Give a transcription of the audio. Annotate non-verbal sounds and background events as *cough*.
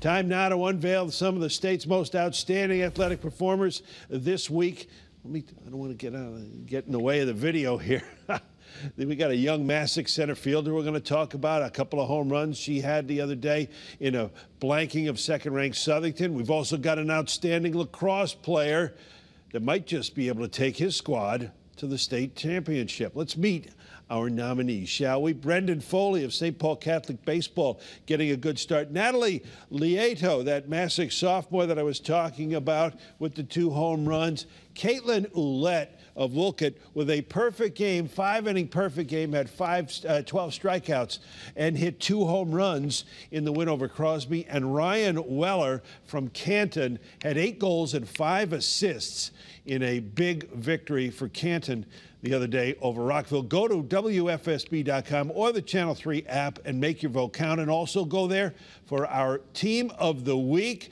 Time now to unveil some of the state's most outstanding athletic performers this week. Let me, I don't want to get, out, get in the way of the video here. *laughs* we got a young Masuk center fielder we're going to talk about, a couple of home runs she had the other day in a blanking of second-ranked Southington. We've also got an outstanding lacrosse player that might just be able to take his squad to the state championship. Let's meet our nominees, shall we? Brendan Foley of St. Paul Catholic Baseball getting a good start. Natalie Lieto, that Masuk sophomore that I was talking about with the two home runs. Caitlin Ouellette of Wolcott with a perfect game, five inning perfect game, had five, uh, 12 strikeouts and hit two home runs in the win over Crosby. And Ryan Weller from Canton had eight goals and five assists in a big victory for Canton the other day over Rockville. Go to WFSB.com or the Channel 3 app and make your vote count. And also go there for our Team of the Week.